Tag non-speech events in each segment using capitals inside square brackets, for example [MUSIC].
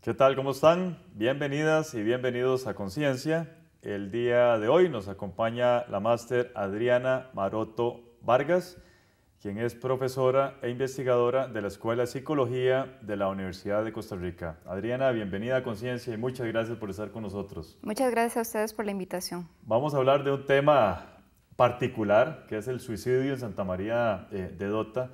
¿Qué tal? ¿Cómo están? Bienvenidas y bienvenidos a Conciencia. El día de hoy nos acompaña la máster Adriana Maroto Vargas, quien es profesora e investigadora de la Escuela de Psicología de la Universidad de Costa Rica. Adriana, bienvenida a Conciencia y muchas gracias por estar con nosotros. Muchas gracias a ustedes por la invitación. Vamos a hablar de un tema particular, que es el suicidio en Santa María eh, de Dota.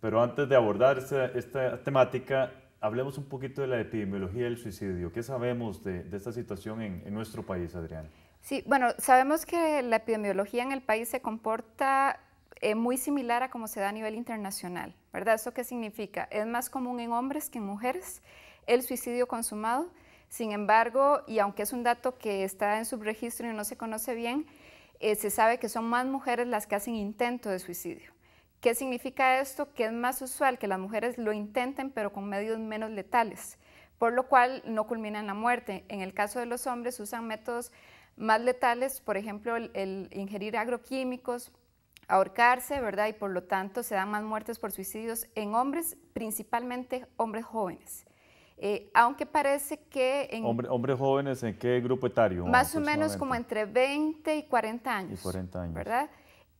Pero antes de abordar esta, esta temática, hablemos un poquito de la epidemiología del suicidio. ¿Qué sabemos de, esta situación en, en, nuestro país, Adrián? Sí, bueno, sabemos que la epidemiología en el país se comporta eh, muy similar a como se da a nivel internacional, ¿verdad? ¿Eso qué significa? Es más común en hombres que en mujeres el suicidio consumado. Sin embargo, y aunque es un dato que está en subregistro y no se conoce bien, eh, se sabe que son más mujeres las que hacen intento de suicidio. ¿Qué significa esto? Que es más usual que las mujeres lo intenten, pero con medios menos letales, por lo cual no culmina en la muerte. En el caso de los hombres usan métodos más letales, por ejemplo, el, el ingerir agroquímicos, ahorcarse, ¿verdad? Y por lo tanto se dan más muertes por suicidios en hombres, principalmente hombres jóvenes. Eh, aunque parece que... En, Hombre, ¿Hombres jóvenes en qué grupo etario? Más o menos como entre 20 y 40 años. Y 40 años. ¿Verdad?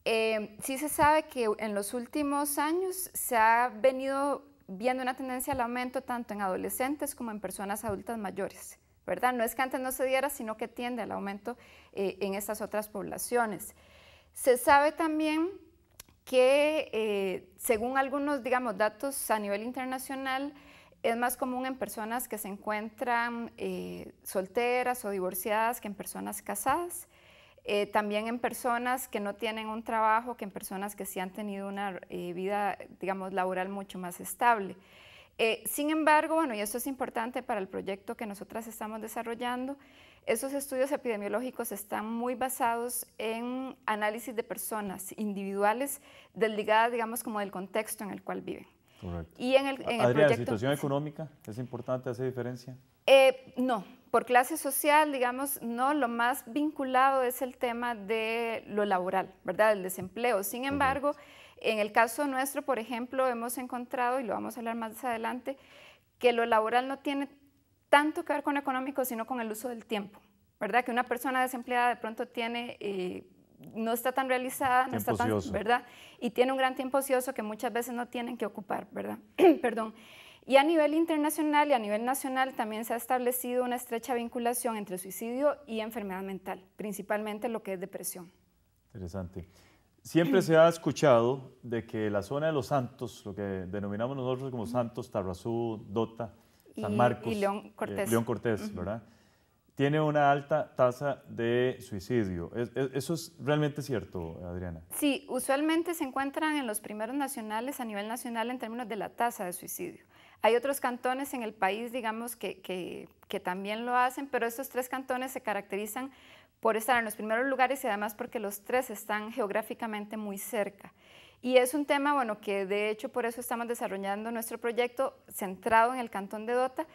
Eh, sí se sabe que en los últimos años se ha venido viendo una tendencia al aumento tanto en adolescentes como en personas adultas mayores, ¿verdad? No es que antes no se diera, sino que tiende al aumento eh, en estas otras poblaciones. Se sabe también que eh, según algunos, digamos, datos a nivel internacional, es más común en personas que se encuentran eh, solteras o divorciadas que en personas casadas. Eh, también en personas que no tienen un trabajo, que en personas que sí han tenido una eh, vida, digamos, laboral mucho más estable. Eh, sin embargo, bueno, y esto es importante para el proyecto que nosotras estamos desarrollando, esos estudios epidemiológicos están muy basados en análisis de personas individuales desligadas, digamos, como del contexto en el cual viven. Correcto. Y en el, en el Adriana, proyecto, ¿situación [LAUGHS] económica es importante hacer diferencia? Eh, no, por clase social, digamos, no, lo más vinculado es el tema de lo laboral, ¿verdad? El desempleo. Sin embargo, en el caso nuestro, por ejemplo, hemos encontrado, y lo vamos a hablar más adelante, que lo laboral no tiene tanto que ver con lo económico, sino con el uso del tiempo, ¿verdad? Que una persona desempleada de pronto tiene... Eh, no está tan realizada, no está tan. ¿verdad? Y tiene un gran tiempo ocioso que muchas veces no tienen que ocupar, ¿verdad? [CLEARS THROAT] Perdón. Y a nivel internacional y a nivel nacional también se ha establecido una estrecha vinculación entre suicidio y enfermedad mental, principalmente lo que es depresión. Interesante. Siempre se ha escuchado de que la zona de los santos, lo que denominamos nosotros como santos, Tarrazú, Dota, San Marcos, y León eh, Cortés. Tiene una alta tasa de suicidio. ¿Es- es- ¿Eso es realmente cierto, Adriana? Sí, usualmente se encuentran en los primeros nacionales a nivel nacional en términos de la tasa de suicidio. Hay otros cantones en el país, digamos, que, que- que también lo hacen, pero estos tres cantones se caracterizan por estar en los primeros lugares y además porque los tres están geográficamente muy cerca. Y es un tema, bueno, que de hecho por eso estamos desarrollando nuestro proyecto centrado en el cantón de Dota,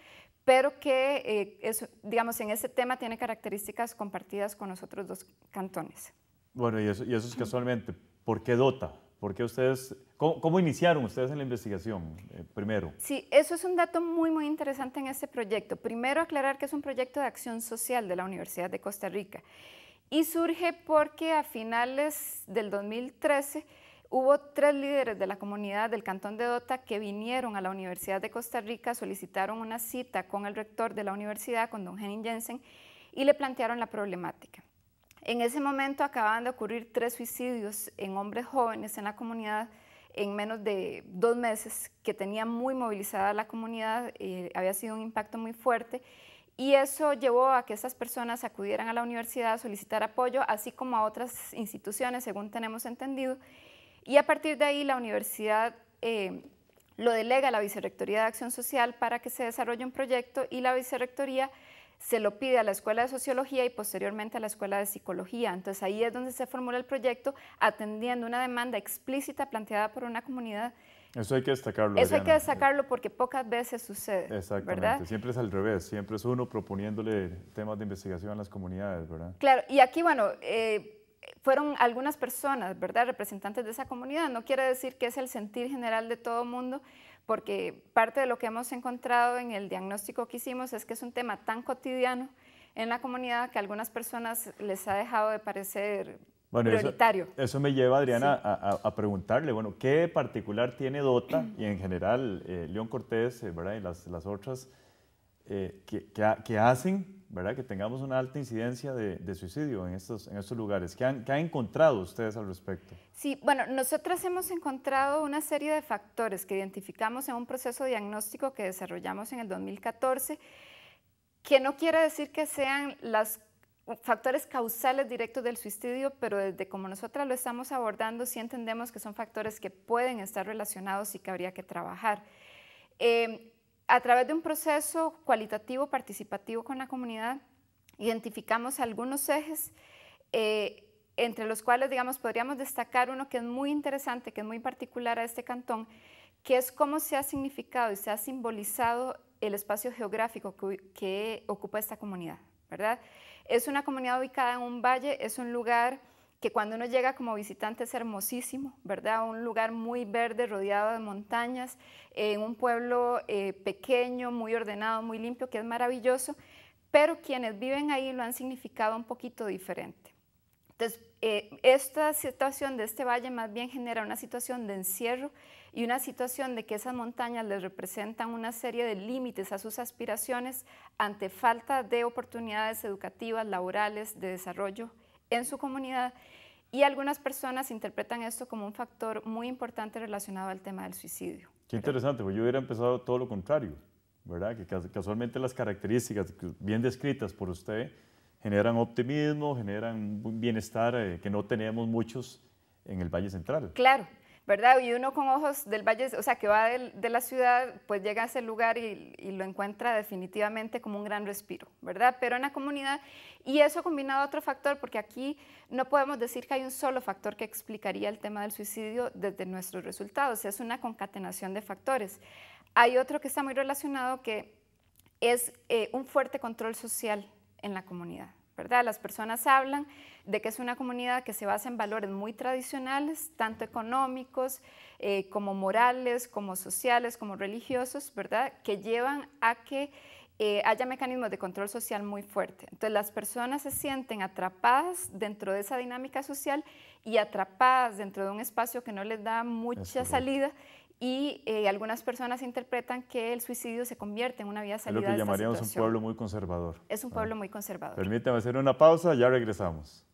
pero que, eh, es, digamos, en ese tema tiene características compartidas con los otros dos cantones. Bueno, y eso, y eso es casualmente. ¿Por qué Dota? ¿Por qué ustedes, cómo, iniciaron ustedes en la investigación eh, primero? Sí, eso es un dato muy, muy interesante en este proyecto. Primero, aclarar que es un proyecto de acción social de la Universidad de Costa Rica. Y surge porque a finales del 2013 hubo tres líderes de la comunidad del Cantón de Dota que vinieron a la Universidad de Costa Rica, solicitaron una cita con el rector de la universidad, con don Henning Jensen, y le plantearon la problemática. En ese momento acababan de ocurrir tres suicidios en hombres jóvenes en la comunidad en menos de dos meses, que tenía muy movilizada la comunidad, eh, había sido un impacto muy fuerte, y eso llevó a que esas personas acudieran a la universidad a solicitar apoyo, así como a otras instituciones, según tenemos entendido, y a partir de ahí la universidad eh, lo delega a la Vicerrectoría de Acción Social para que se desarrolle un proyecto y la Vicerrectoría se lo pide a la Escuela de Sociología y posteriormente a la Escuela de Psicología. Entonces ahí es donde se formula el proyecto atendiendo una demanda explícita planteada por una comunidad. Eso hay que destacarlo. Eso hay que destacarlo porque pocas veces sucede, Exactamente, ¿verdad? siempre es al revés, siempre es uno proponiéndole temas de investigación a las comunidades, ¿verdad? Claro, y aquí, bueno, eh, fueron algunas personas, ¿verdad? Representantes de esa comunidad. No quiere decir que es el sentir general de todo mundo, porque parte de lo que hemos encontrado en el diagnóstico que hicimos es que es un tema tan cotidiano en la comunidad que a algunas personas les ha dejado de parecer prioritario. Eso, me lleva, Adriana, a, preguntarle, bueno, ¿qué particular tiene DOTA y en general eh, León Cortés eh, ¿verdad? y las, las otras eh, que, que, hacen ¿verdad? que tengamos una alta incidencia de, suicidio en estos, en estos lugares? ¿Qué han, ¿Qué han, encontrado ustedes al respecto? Sí, bueno, nosotras hemos encontrado una serie de factores que identificamos en un proceso diagnóstico que desarrollamos en el 2014, que no quiere decir que sean los factores causales directos del suicidio, pero desde como nosotras lo estamos abordando, sí entendemos que son factores que pueden estar relacionados y que habría que trabajar. Eh, a través de un proceso cualitativo participativo con la comunidad, identificamos algunos ejes, eh, entre los cuales, digamos, podríamos destacar uno que es muy interesante, que es muy particular a este cantón, que es cómo se ha significado y se ha simbolizado el espacio geográfico que, que ocupa esta comunidad, ¿verdad? Es una comunidad ubicada en un valle, es un lugar que cuando uno llega como visitante es hermosísimo, ¿verdad? Un lugar muy verde, rodeado de montañas, en un pueblo eh, pequeño, muy ordenado, muy limpio, que es maravilloso, pero quienes viven ahí lo han significado un poquito diferente. Entonces, eh, esta situación de este valle más bien genera una situación de encierro y una situación de que esas montañas les representan una serie de límites a sus aspiraciones ante falta de oportunidades educativas, laborales, de desarrollo en su comunidad y algunas personas interpretan esto como un factor muy importante relacionado al tema del suicidio. Qué interesante, porque yo hubiera empezado todo lo contrario, ¿verdad? Que casualmente las características bien descritas por usted generan optimismo, generan un bienestar eh, que no tenemos muchos en el Valle Central. Claro, ¿verdad? Y uno con ojos del valle, o sea, que va de, la ciudad, pues llega a ese lugar y, lo encuentra definitivamente como un gran respiro, ¿verdad? Pero en la comunidad, y eso combinado a otro factor, porque aquí no podemos decir que hay un solo factor que explicaría el tema del suicidio desde nuestros resultados, es una concatenación de factores. Hay otro que está muy relacionado que es eh, un fuerte control social en la comunidad, ¿verdad? Las personas hablan de que es una comunidad que se basa en valores muy tradicionales, tanto económicos eh, como morales, como sociales, como religiosos, ¿verdad? Que llevan a que eh, haya mecanismos de control social muy fuertes. Entonces las personas se sienten atrapadas dentro de esa dinámica social y atrapadas dentro de un espacio que no les da mucha salida y eh, algunas personas interpretan que el suicidio se convierte en una vía salida. Es lo que llamaríamos un pueblo muy conservador. Es un pueblo muy conservador. Permítame hacer una pausa, ya regresamos.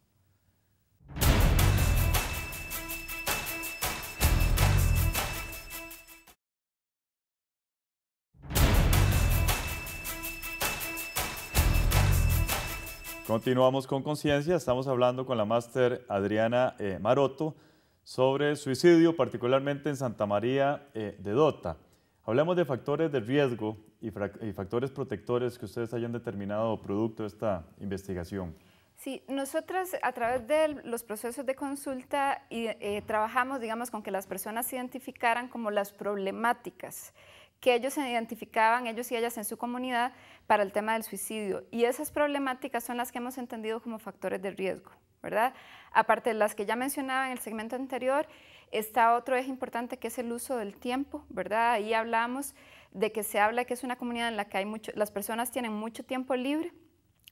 Continuamos con Conciencia, estamos hablando con la máster Adriana eh, Maroto sobre suicidio, particularmente en Santa María eh, de Dota. Hablemos de factores de riesgo y, factores protectores que ustedes hayan determinado producto de esta investigación. Sí, nosotras a través de los procesos de consulta eh, trabajamos, digamos, con que las personas identificaran como las problemáticas que ellos se identificaban, ellos y ellas en su comunidad, para el tema del suicidio. Y esas problemáticas son las que hemos entendido como factores de riesgo, ¿verdad? Aparte de las que ya mencionaba en el segmento anterior, está otro eje importante que es el uso del tiempo, ¿verdad? Ahí hablamos de que se habla que es una comunidad en la que las personas tienen mucho tiempo libre,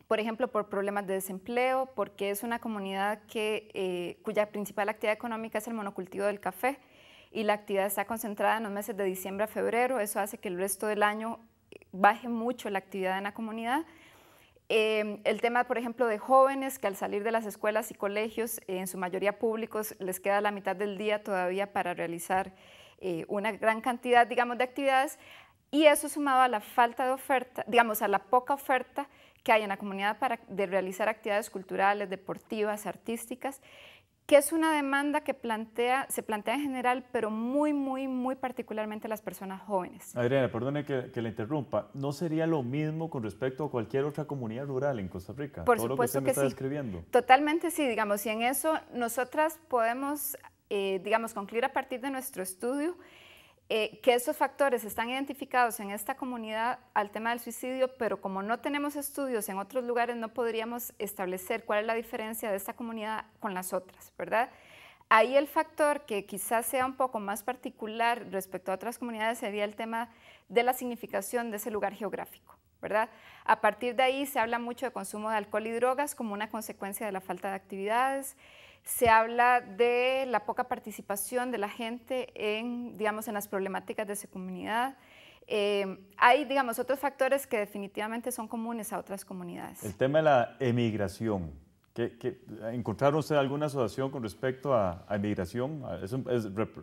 por ejemplo, por problemas de desempleo, porque es una comunidad que, eh, cuya principal actividad económica es el monocultivo del café y la actividad está concentrada en los meses de diciembre a febrero. Eso hace que el resto del año baje mucho la actividad en la comunidad. Eh, el tema, por ejemplo, de jóvenes que al salir de las escuelas y colegios, en su mayoría públicos, les queda la mitad del día todavía para realizar eh, una gran cantidad, digamos, de actividades. Y eso sumado a la falta de oferta, digamos, a la poca oferta que hay en la comunidad para, de realizar actividades culturales, deportivas, artísticas, que es una demanda que plantea, se plantea en general, pero muy, muy, muy particularmente las personas jóvenes. Adriana, perdone que, que la interrumpa. ¿No sería lo mismo con respecto a cualquier otra comunidad rural en Costa Rica? Por Todo supuesto lo que, usted me está describiendo. Totalmente sí, digamos, y en eso nosotras podemos, eh, digamos, concluir a partir de nuestro estudio eh, que esos factores están identificados en esta comunidad al tema del suicidio, pero como no tenemos estudios en otros lugares, no podríamos establecer cuál es la diferencia de esta comunidad con las otras, ¿verdad? Ahí el factor que quizás sea un poco más particular respecto a otras comunidades sería el tema de la significación de ese lugar geográfico, ¿verdad? A partir de ahí se habla mucho de consumo de alcohol y drogas como una consecuencia de la falta de actividades. Se habla de la poca participación de la gente en, digamos, en las problemáticas de su comunidad. Eh, hay, digamos, otros factores que definitivamente son comunes a otras comunidades. El tema de la emigración, encontraron usted alguna asociación con respecto a, a emigración?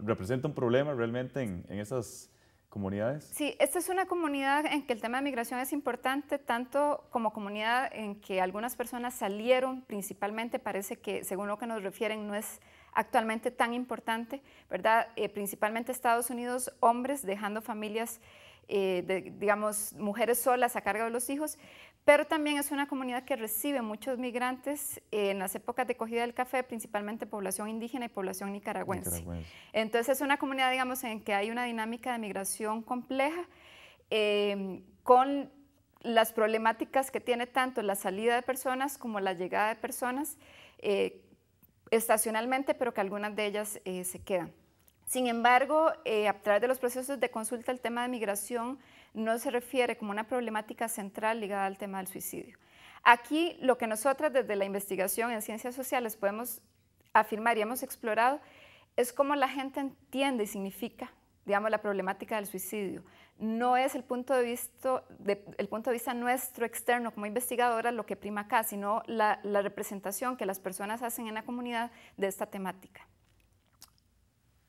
¿Representa un problema realmente en, en, esas comunidades? Sí, esta es una comunidad en que el tema de migración es importante, tanto como comunidad en que algunas personas salieron, principalmente parece que, según lo que nos refieren, no es actualmente tan importante, ¿verdad? Eh, principalmente Estados Unidos, hombres dejando familias eh, digamos, mujeres solas a cargo de los hijos, pero también es una comunidad que recibe muchos migrantes en las épocas de cogida del café, principalmente población indígena y población nicaragüense. Entonces es una comunidad, digamos, en que hay una dinámica de migración compleja em, con las problemáticas que tiene tanto la salida de personas como la llegada de personas eh, estacionalmente, pero que algunas de ellas eh, se quedan. Sin embargo, eh, a través de los procesos de consulta, el tema de migración no se refiere como una problemática central ligada al tema del suicidio. Aquí lo que nosotras desde la investigación en ciencias sociales podemos afirmar y hemos explorado es cómo la gente entiende y significa, digamos, la problemática del suicidio. No es el punto de vista, el punto de vista nuestro externo como investigadora lo que prima acá, sino la representación que las personas hacen en la comunidad de esta temática.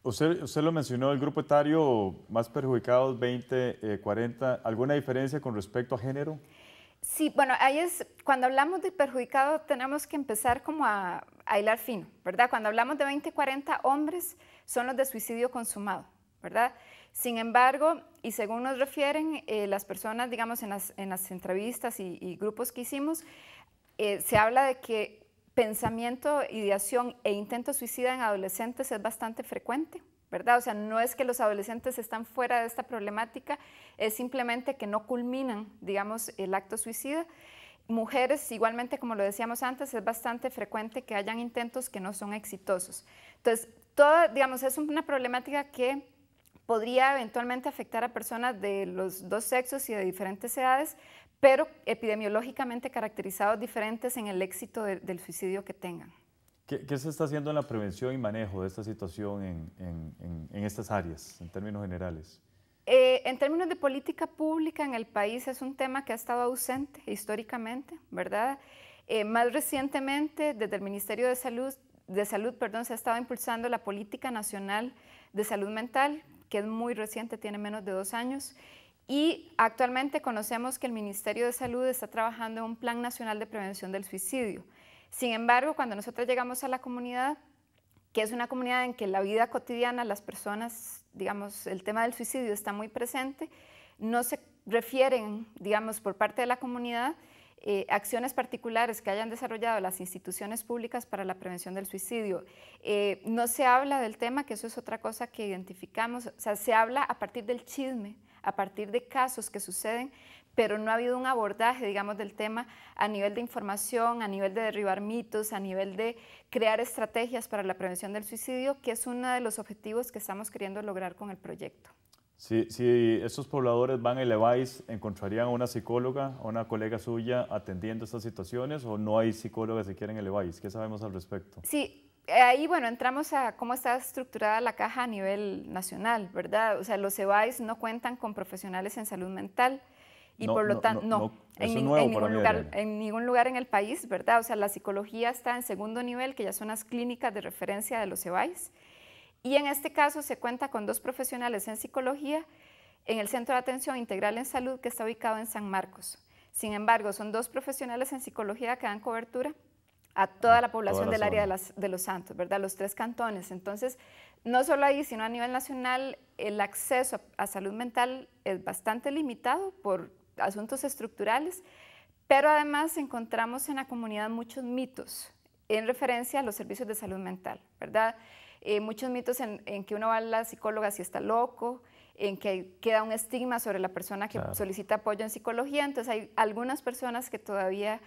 Usted, lo mencionó, el grupo etario más perjudicados, 20, 40. Eh, ¿Alguna diferencia con respecto a género? Sí, bueno, ahí es, cuando hablamos de perjudicado tenemos que empezar como a, a hilar fino, ¿verdad? Cuando hablamos de 20, 40 hombres, son los de suicidio consumado, ¿verdad? Sin embargo, y según nos refieren eh, las personas, digamos, en las, en las entrevistas y, grupos que hicimos, eh, se habla de que pensamiento, ideación e intento suicida en adolescentes es bastante frecuente, ¿verdad? O sea, no es que los adolescentes están fuera de esta problemática, es simplemente que no culminan, digamos, el acto suicida. Mujeres, igualmente, como lo decíamos antes, es bastante frecuente que hayan intentos que no son exitosos. Entonces, todo, digamos, es una problemática que podría eventualmente afectar a personas de los dos sexos y de diferentes edades, pero epidemiológicamente caracterizados diferentes en el éxito del suicidio que tengan. ¿Qué, se está haciendo en la prevención y manejo de esta situación en, estas áreas, en términos generales? Eh, en términos de política pública en el país es un tema que ha estado ausente históricamente, ¿verdad? Eh, más recientemente, desde el Ministerio de Salud, de Salud perdón, se ha estado impulsando la Política Nacional de Salud Mental, que es muy reciente, tiene menos de dos años, y actualmente conocemos que el Ministerio de Salud está trabajando en un Plan Nacional de Prevención del Suicidio. Sin embargo, cuando nosotros llegamos a la comunidad, que es una comunidad en que la vida cotidiana, las personas, digamos, el tema del suicidio está muy presente, no se refieren, digamos, por parte de la comunidad eh, acciones particulares que hayan desarrollado las instituciones públicas para la prevención del suicidio. Eh, no se habla del tema, que eso es otra cosa que identificamos, o sea, se habla a partir del chisme, a partir de casos que suceden, pero no ha habido un abordaje, digamos, del tema a nivel de información, a nivel de derribar mitos, a nivel de crear estrategias para la prevención del suicidio, que es uno de los objetivos que estamos queriendo lograr con el proyecto. Si, si estos pobladores van a Elevais, ¿encontrarían a una psicóloga o una colega suya atendiendo estas situaciones o no hay psicólogas siquiera en Elevais? ¿Qué sabemos al respecto? Sí, ahí, bueno, entramos a cómo está estructurada la caja a nivel nacional, ¿verdad? O sea, los EBAIS no cuentan con profesionales en salud mental y por lo tanto, no, en, ningún lugar, en ningún lugar en el país, ¿verdad? O sea, la psicología está en segundo nivel, que ya son las clínicas de referencia de los EBAIS. Y en este caso se cuenta con dos profesionales en psicología en el Centro de Atención Integral en Salud que está ubicado en San Marcos. Sin embargo, son dos profesionales en psicología que dan cobertura a toda la población del área de, Los Santos, ¿verdad? Los tres cantones. Entonces, no solo ahí, sino a nivel nacional, el acceso a, salud mental es bastante limitado por asuntos estructurales, pero además encontramos en la comunidad muchos mitos en referencia a los servicios de salud mental, ¿verdad? Eh, muchos mitos en, que uno va a la psicóloga si está loco, en que queda un estigma sobre la persona que solicita apoyo en psicología, entonces hay algunas personas que todavía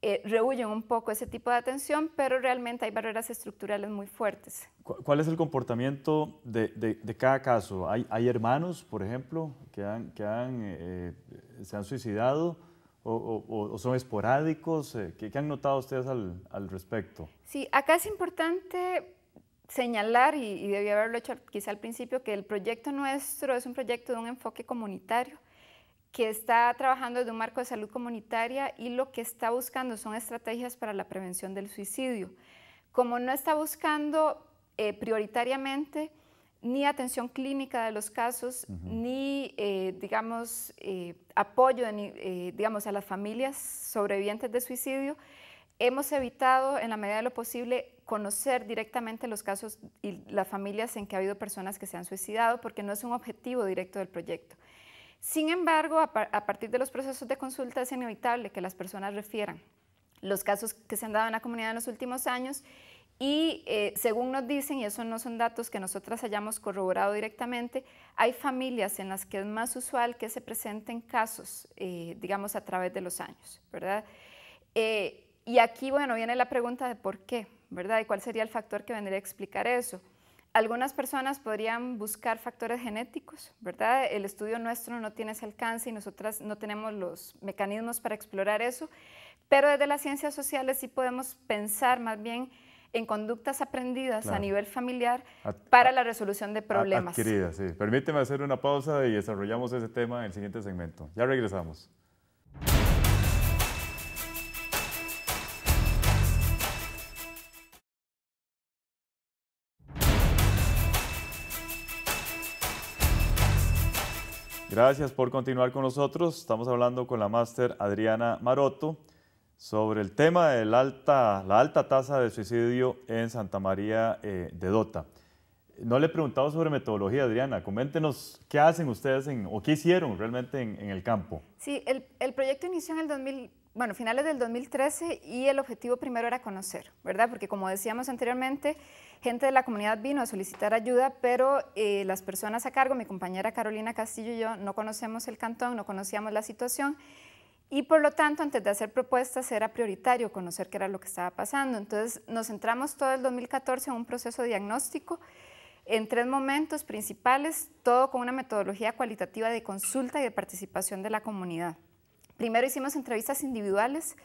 eh, rehuyen un poco ese tipo de atención, pero realmente hay barreras estructurales muy fuertes. ¿Cuál es el comportamiento de, de, cada caso? ¿Hay, ¿Hay, hermanos, por ejemplo, que, han, que han, eh, se han suicidado o, o, son esporádicos? Eh, ¿Qué, ¿Qué, han notado ustedes al, al, respecto? Sí, acá es importante señalar, y, y debí haberlo hecho quizá al principio, que el proyecto nuestro es un proyecto de un enfoque comunitario que está trabajando desde un marco de salud comunitaria y lo que está buscando son estrategias para la prevención del suicidio. Como no está buscando eh, prioritariamente ni atención clínica de los casos, ni, eh, digamos, eh, apoyo digamos, a las familias sobrevivientes de suicidio, hemos evitado en la medida de lo posible conocer directamente los casos y las familias en que ha habido personas que se han suicidado, porque no es un objetivo directo del proyecto. Sin embargo, a, partir de los procesos de consulta es inevitable que las personas refieran los casos que se han dado en la comunidad en los últimos años y eh, según nos dicen, y eso no son datos que nosotras hayamos corroborado directamente, hay familias en las que es más usual que se presenten casos, eh, digamos, a través de los años, ¿verdad? Eh, y aquí, bueno, viene la pregunta de por qué, ¿verdad? Y cuál sería el factor que vendría a explicar eso. Algunas personas podrían buscar factores genéticos, ¿verdad? El estudio nuestro no tiene ese alcance y nosotras no tenemos los mecanismos para explorar eso, pero desde las ciencias sociales sí podemos pensar más bien en conductas aprendidas a nivel familiar para la resolución de problemas. Adquiridas, sí. Permíteme hacer una pausa y desarrollamos ese tema en el siguiente segmento. Ya regresamos. Gracias por continuar con nosotros. Estamos hablando con la máster Adriana Maroto sobre el tema de la alta, tasa de suicidio en Santa María eh, de Dota. No le he preguntado sobre metodología, Adriana. Coméntenos qué hacen ustedes o qué hicieron realmente en, el campo. Sí, el, el, proyecto inició en el 2000, bueno, finales del 2013 y el objetivo primero era conocer, ¿verdad? Porque como decíamos anteriormente, gente de la comunidad vino a solicitar ayuda, pero eh, las personas a cargo, mi compañera Carolina Castillo y yo, no conocemos el cantón, no conocíamos la situación y por lo tanto, antes de hacer propuestas, era prioritario conocer qué era lo que estaba pasando. Entonces, nos centramos todo el 2014 en un proceso diagnóstico en tres momentos principales, todo con una metodología cualitativa de consulta y de participación de la comunidad. Primero hicimos entrevistas individuales,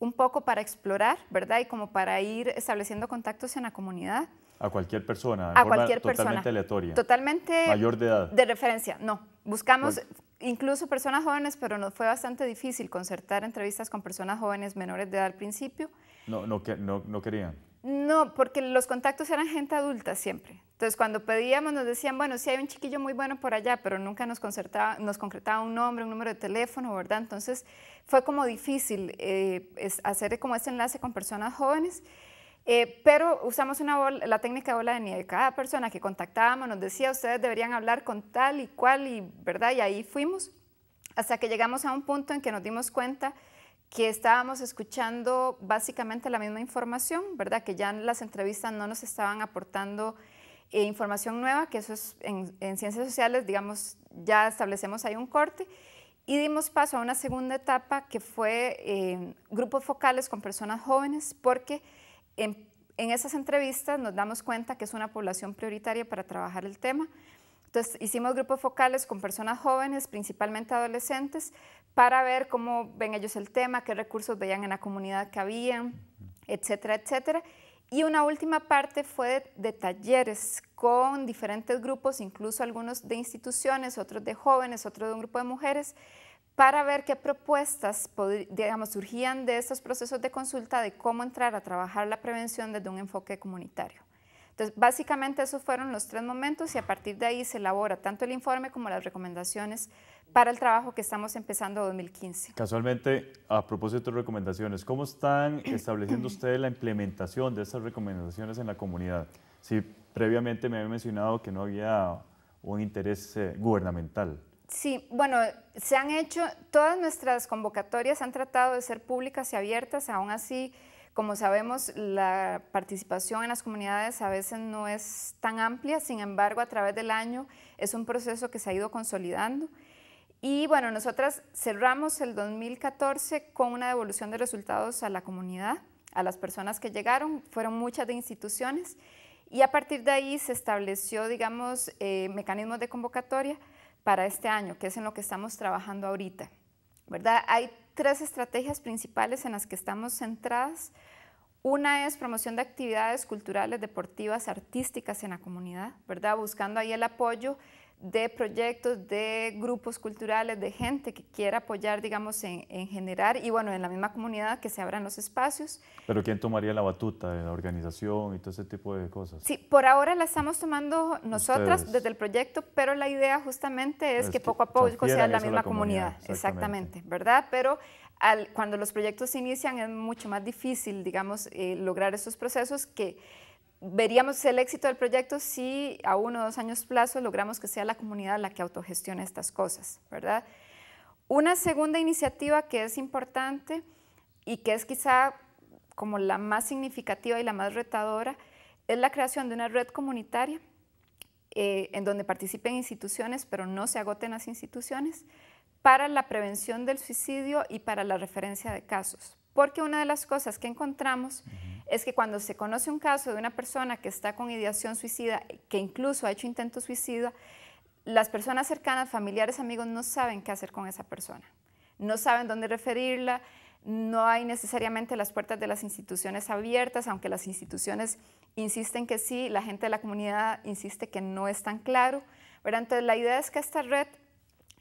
un poco para explorar, ¿verdad? Y como para ir estableciendo contactos en la comunidad. A cualquier persona, a cualquier totalmente aleatoria. Totalmente. Mayor de edad. De referencia, no. Buscamos incluso personas jóvenes, pero nos fue bastante difícil concertar entrevistas con personas jóvenes menores de edad al principio. No, no, no, no querían. No, porque los contactos eran gente adulta siempre. Entonces, cuando pedíamos, nos decían, bueno, sí hay un chiquillo muy bueno por allá, pero nunca nos, concertaba, nos concretaba un nombre, un número de teléfono, ¿verdad? Entonces, fue como difícil eh, hacer como ese enlace con personas jóvenes. Eh, pero usamos la técnica de bola de nieve. Cada persona que contactábamos nos decía, ustedes deberían hablar con tal y cual, y, ¿verdad? Y ahí fuimos, hasta que llegamos a un punto en que nos dimos cuenta que estábamos escuchando básicamente la misma información, ¿verdad? Que ya las entrevistas no nos estaban aportando e información nueva, que eso es en, ciencias sociales, digamos, ya establecemos ahí un corte, y dimos paso a una segunda etapa que fue eh, grupos focales con personas jóvenes, porque en, en, esas entrevistas nos damos cuenta que es una población prioritaria para trabajar el tema. Entonces hicimos grupos focales con personas jóvenes, principalmente adolescentes, para ver cómo ven ellos el tema, qué recursos veían en la comunidad que habían, etcétera, etcétera. Y una última parte fue de, talleres con diferentes grupos, incluso algunos de instituciones, otros de jóvenes, otros de un grupo de mujeres, para ver qué propuestas digamos, surgían de estos procesos de consulta de cómo entrar a trabajar la prevención desde un enfoque comunitario. Entonces, básicamente esos fueron los tres momentos y a partir de ahí se elabora tanto el informe como las recomendaciones para el trabajo que estamos empezando 2015. Casualmente, a propósito de recomendaciones, ¿cómo están [CLEARS THROAT] estableciendo ustedes la implementación de esas recomendaciones en la comunidad? Si previamente me había mencionado que no había un interés eh, gubernamental. Sí, bueno, se han hecho, todas nuestras convocatorias han tratado de ser públicas y abiertas, aún así, como sabemos, la participación en las comunidades a veces no es tan amplia, sin embargo, a través del año es un proceso que se ha ido consolidando Y bueno, nosotras cerramos el 2014 con una devolución de resultados a la comunidad, a las personas que llegaron, fueron muchas de instituciones, y a partir de ahí se estableció, digamos, eh, mecanismos de convocatoria para este año, que es en lo que estamos trabajando ahorita. ¿verdad? Hay tres estrategias principales en las que estamos centradas. Una es promoción de actividades culturales, deportivas, artísticas en la comunidad, ¿verdad? Buscando ahí el apoyo de proyectos, de grupos culturales, de gente que quiera apoyar, digamos, en, generar y bueno, en la misma comunidad que se abran los espacios. Pero ¿quién tomaría la batuta de la organización y todo ese tipo de cosas? Sí, por ahora la estamos tomando nosotras desde el proyecto, pero la idea justamente es, que, poco a poco sea la misma comunidad, exactamente. ¿verdad? Pero al, cuando los proyectos se inician es mucho más difícil, digamos, eh, lograr esos procesos que veríamos el éxito del proyecto si a uno o dos años plazo logramos que sea la comunidad la que autogestione estas cosas, ¿verdad? Una segunda iniciativa que es importante y que es quizá como la más significativa y la más retadora es la creación de una red comunitaria eh, en donde participen instituciones, pero no se agoten las instituciones, para la prevención del suicidio y para la referencia de casos. Porque una de las cosas que encontramos es que cuando se conoce un caso de una persona que está con ideación suicida, que incluso ha hecho intento suicida, las personas cercanas, familiares, amigos, no saben qué hacer con esa persona. No saben dónde referirla, no hay necesariamente las puertas de las instituciones abiertas, aunque las instituciones insisten que sí, la gente de la comunidad insiste que no es tan claro. Entonces, la idea es que esta red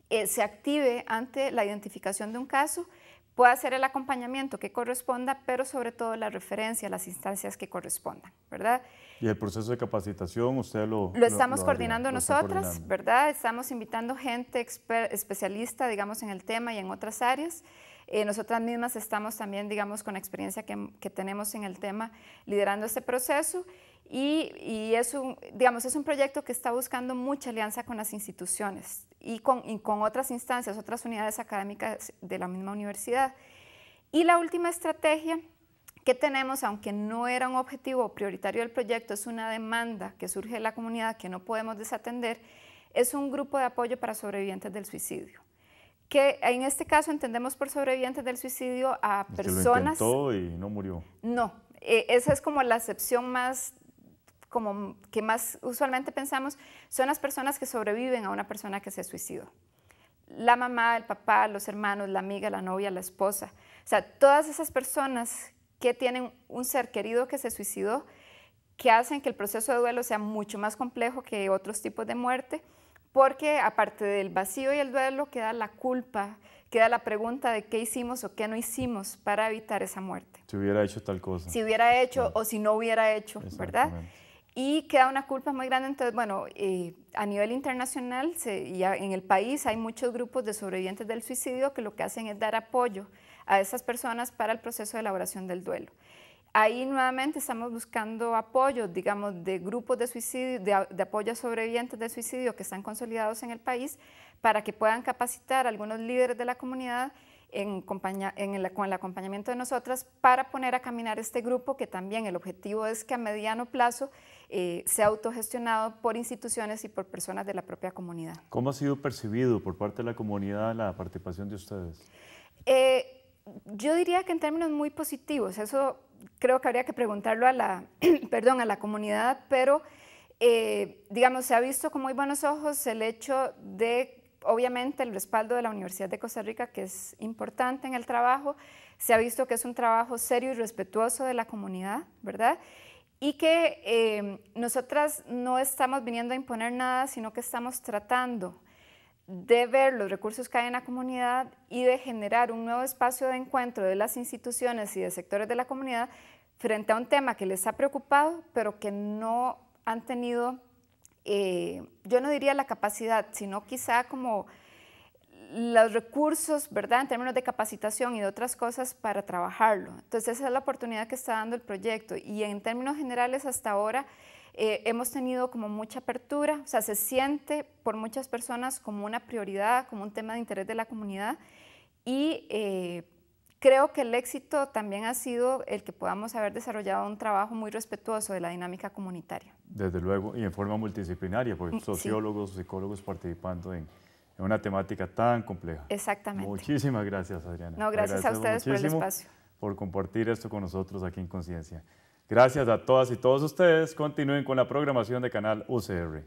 eh, se active ante la identificación de un caso puede hacer el acompañamiento que corresponda, pero sobre todo la referencia a las instancias que correspondan, ¿verdad? Y el proceso de capacitación, usted lo... Lo estamos coordinando nosotras, ¿verdad? Estamos invitando gente especialista, digamos, en el tema y en otras áreas. Eh, nosotras mismas estamos también, digamos, con la experiencia que, que, tenemos en el tema, liderando este proceso. Y, y, es, un, digamos, es un proyecto que está buscando mucha alianza con las instituciones y con, con otras instancias, otras unidades académicas de la misma universidad. Y la última estrategia que tenemos, aunque no era un objetivo prioritario del proyecto, es una demanda que surge de la comunidad que no podemos desatender, es un grupo de apoyo para sobrevivientes del suicidio. Que en este caso entendemos por sobrevivientes del suicidio a personas... Que lo intentó y no murió. No, eh, esa es como la excepción más como que más usualmente pensamos son las personas que sobreviven a una persona que se suicidó. La mamá, el papá, los hermanos, la amiga, la novia, la esposa. O sea, todas esas personas que tienen un ser querido que se suicidó, que hacen que el proceso de duelo sea mucho más complejo que otros tipos de muerte, porque aparte del vacío y el duelo queda la culpa, queda la pregunta de qué hicimos o qué no hicimos para evitar esa muerte. Si hubiera hecho tal cosa. Si hubiera hecho o si no hubiera hecho, ¿verdad? Y queda una culpa muy grande. Entonces, bueno, eh, a nivel internacional y en el país hay muchos grupos de sobrevivientes del suicidio que lo que hacen es dar apoyo a esas personas para el proceso de elaboración del duelo. Ahí nuevamente estamos buscando apoyo, digamos, de grupos de suicidio, de, apoyo a sobrevivientes del suicidio que están consolidados en el país para que puedan capacitar a algunos líderes de la comunidad en, en el, con el acompañamiento de nosotras para poner a caminar este grupo que también el objetivo es que a mediano plazo eh, sea autogestionado por instituciones y por personas de la propia comunidad. ¿Cómo ha sido percibido por parte de la comunidad la participación de ustedes? Eh, yo diría que en términos muy positivos, eso creo que habría que preguntarlo a la, [CLEARS THROAT] perdón, a la comunidad, pero eh, digamos, se ha visto con muy buenos ojos el hecho de obviamente el respaldo de la Universidad de Costa Rica, que es importante en el trabajo, se ha visto que es un trabajo serio y respetuoso de la comunidad, ¿verdad? Y que eh, nosotras no estamos viniendo a imponer nada, sino que estamos tratando de ver los recursos que hay en la comunidad y de generar un nuevo espacio de encuentro de las instituciones y de sectores de la comunidad frente a un tema que les ha preocupado, pero que no han tenido eh, yo no diría la capacidad, sino quizá como los recursos, ¿verdad? En términos de capacitación y de otras cosas para trabajarlo. Entonces esa es la oportunidad que está dando el proyecto y en términos generales hasta ahora eh, hemos tenido como mucha apertura, o sea, se siente por muchas personas como una prioridad, como un tema de interés de la comunidad y eh, Creo que el éxito también ha sido el que podamos haber desarrollado un trabajo muy respetuoso de la dinámica comunitaria. Desde luego, y en forma multidisciplinaria, porque mm, sociólogos, psicólogos participando en, en una temática tan compleja. Exactamente. Muchísimas gracias, Adriana. No, gracias a ustedes por el espacio. Por compartir esto con nosotros aquí en Conciencia. Gracias a todas y todos ustedes. Continúen con la programación de Canal UCR.